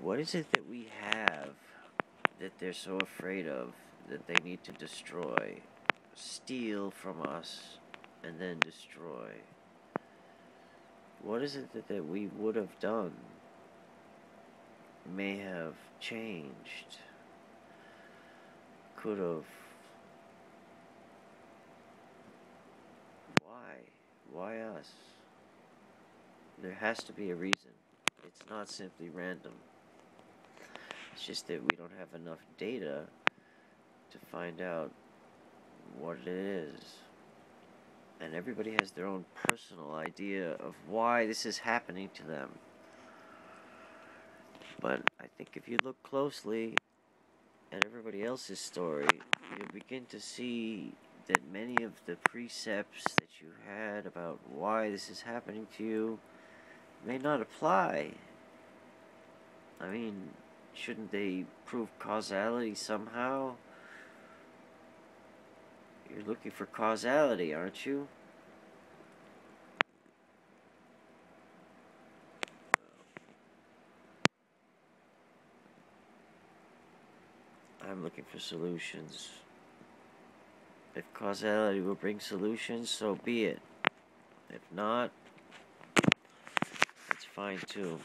What is it that we have that they're so afraid of that they need to destroy? Steal from us and then destroy. What is it that, that we would have done? May have changed. Could have. Why? Why us? There has to be a reason. It's not simply random. It's just that we don't have enough data to find out what it is. And everybody has their own personal idea of why this is happening to them. But I think if you look closely at everybody else's story, you'll begin to see that many of the precepts that you had about why this is happening to you may not apply. I mean, shouldn't they prove causality somehow? You're looking for causality, aren't you? I'm looking for solutions. If causality will bring solutions, so be it. If not, that's fine too.